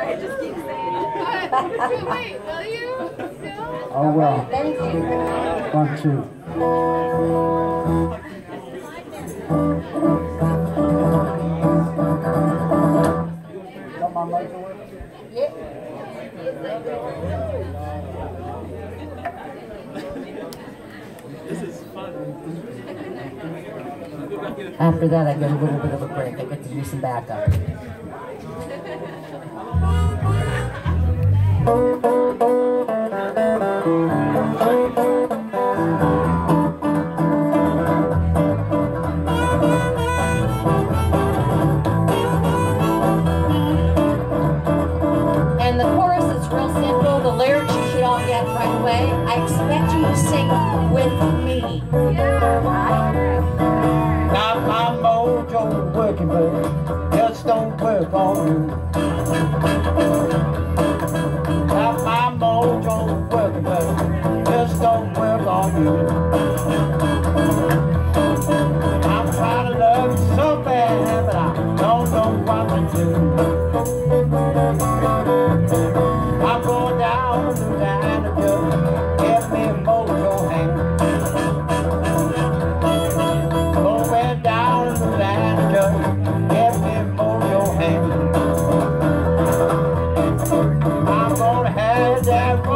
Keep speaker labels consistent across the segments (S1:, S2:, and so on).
S1: Wait, will you?
S2: Oh well. Thank you. One, two. Got my mojo working?
S3: After that, I get a little bit of a break. I get to do some backup.
S2: Working, but just don't work on you.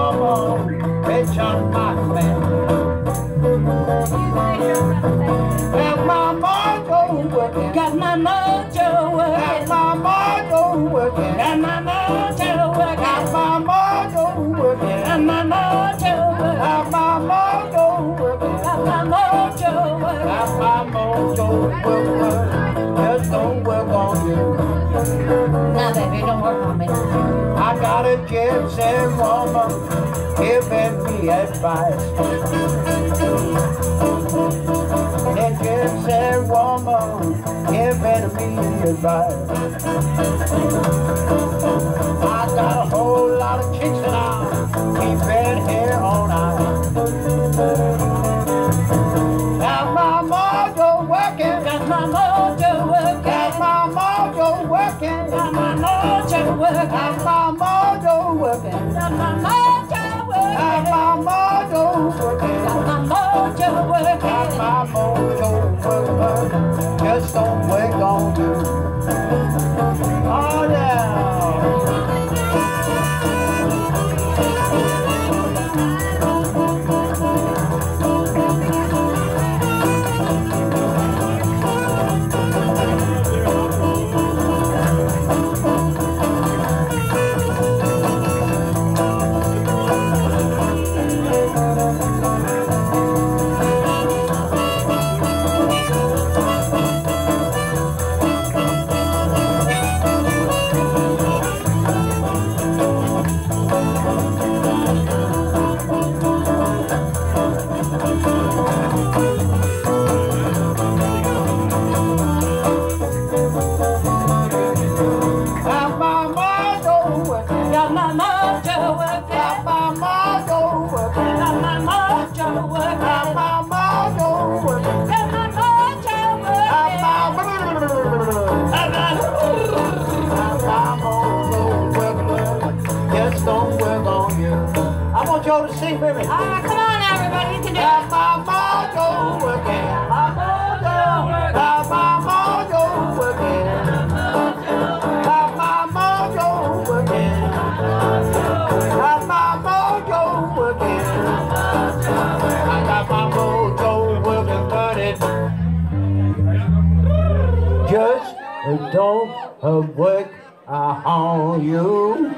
S2: That woman rich on my man. Got my mojo working,
S3: Got my mojo
S2: got my mojo working,
S3: Got my mojo
S2: A gypsy woman giving me advice. A gypsy woman giving me advice. Just don't work on you. Y'all to sing with me.
S3: Ah, come on, everybody, you can do it.
S2: Got my mojo working. go work on you.